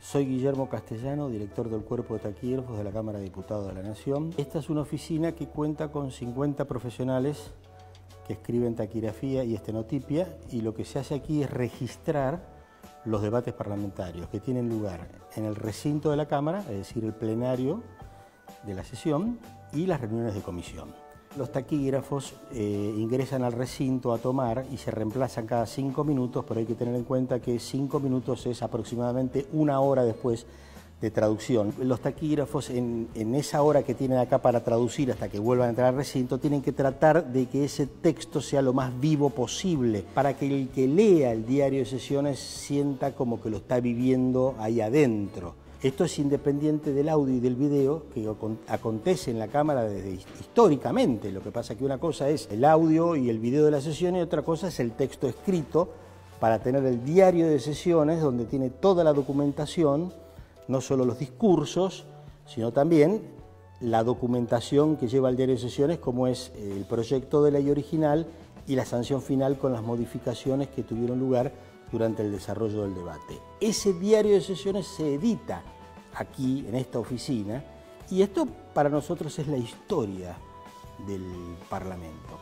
Soy Guillermo Castellano, director del Cuerpo de Taquígrafos de la Cámara de Diputados de la Nación. Esta es una oficina que cuenta con 50 profesionales que escriben taquigrafía y estenotipia y lo que se hace aquí es registrar los debates parlamentarios que tienen lugar en el recinto de la Cámara, es decir, el plenario de la sesión y las reuniones de comisión. Los taquígrafos eh, ingresan al recinto a tomar y se reemplazan cada cinco minutos, pero hay que tener en cuenta que cinco minutos es aproximadamente una hora después de traducción. Los taquígrafos en, en, esa hora que tienen acá para traducir hasta que vuelvan a entrar al recinto tienen que tratar de que ese texto sea lo más vivo posible para que el que lea el diario de sesiones sienta como que lo está viviendo ahí adentro. Esto es independiente del audio y del video que acontece en la Cámara desde históricamente. Lo que pasa es que una cosa es el audio y el video de la sesión y otra cosa es el texto escrito para tener el diario de sesiones donde tiene toda la documentación, no solo los discursos, sino también la documentación que lleva el diario de sesiones como es el proyecto de ley original y la sanción final con las modificaciones que tuvieron lugar durante el desarrollo del debate. Ese diario de sesiones se edita aquí, en esta oficina, y esto para nosotros es la historia del Parlamento.